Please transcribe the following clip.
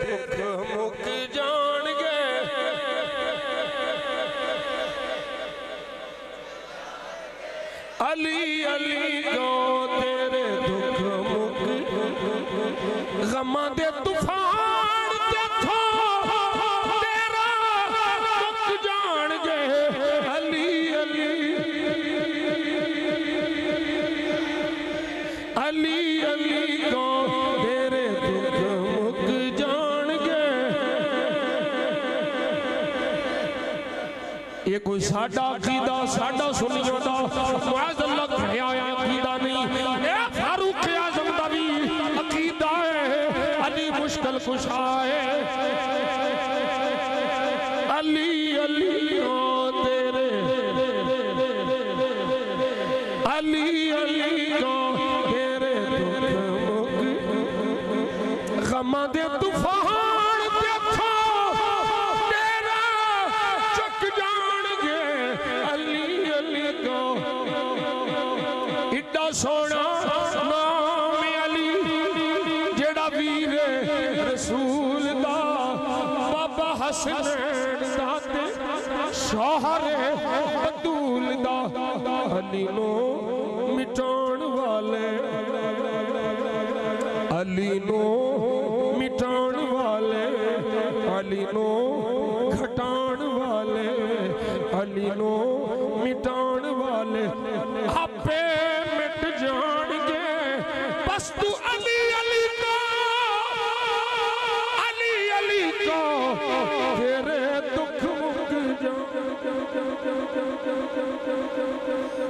ਭੁੱਖ ਮੁੱਕ ਜਾਣਗੇ ਅਲੀ ਅਲੀ ਕੋ ਤੇਰੇ ਦੁੱਖ ਮੁੱਕ ਗਮਾਂ ਦੇ ਤੂਫਾਨ ਤੇ ਥੋ ਤੇਰਾ ਮੁੱਕ ਜਾਣਗੇ ਅਲੀ ਅਲੀ ਅਲੀ ਅਲੀ ये कोई साडा अकीदा साडा सुन्नियों दा मुआज अल्लाह कहया होया अकीदा नहीं। ए फारूक आज़म दा भी अकीदा है, अली मुश्किल खुशा है। अली अली, ओ तेरे। अली अली को तेरे दुख मुक्त। गमा दे तूफ़ान सोना नाम अली जेड़ा वीर रसूल दा बाबा हसन दाते शोहर बतूल अलीनो मिटाण वाले अलीनो मिटाण वाले अलीनो घटाण वाले अलीनो मिटाण वाले आपे ਤੇਰੇ ਦੁੱਖ ਮੁੱਕ ਜਾਣਗੇ